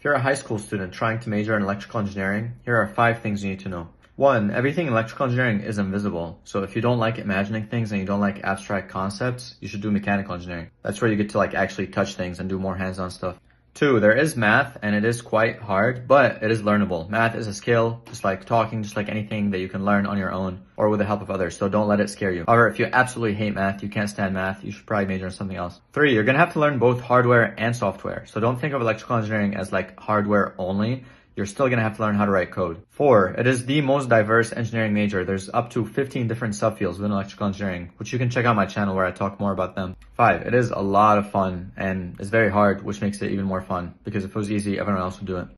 If you're a high school student trying to major in electrical engineering, here are five things you need to know. One, everything in electrical engineering is invisible. So if you don't like imagining things and you don't like abstract concepts, you should do mechanical engineering. That's where you get to like actually touch things and do more hands-on stuff. Two, there is math and it is quite hard, but it is learnable. Math is a skill, just like talking, just like anything that you can learn on your own or with the help of others. So don't let it scare you. However, if you absolutely hate math, you can't stand math, you should probably major in something else. Three, you're gonna have to learn both hardware and software. So don't think of electrical engineering as like hardware only you're still going to have to learn how to write code. Four, it is the most diverse engineering major. There's up to 15 different subfields within electrical engineering, which you can check out my channel where I talk more about them. Five, it is a lot of fun and it's very hard, which makes it even more fun because if it was easy, everyone else would do it.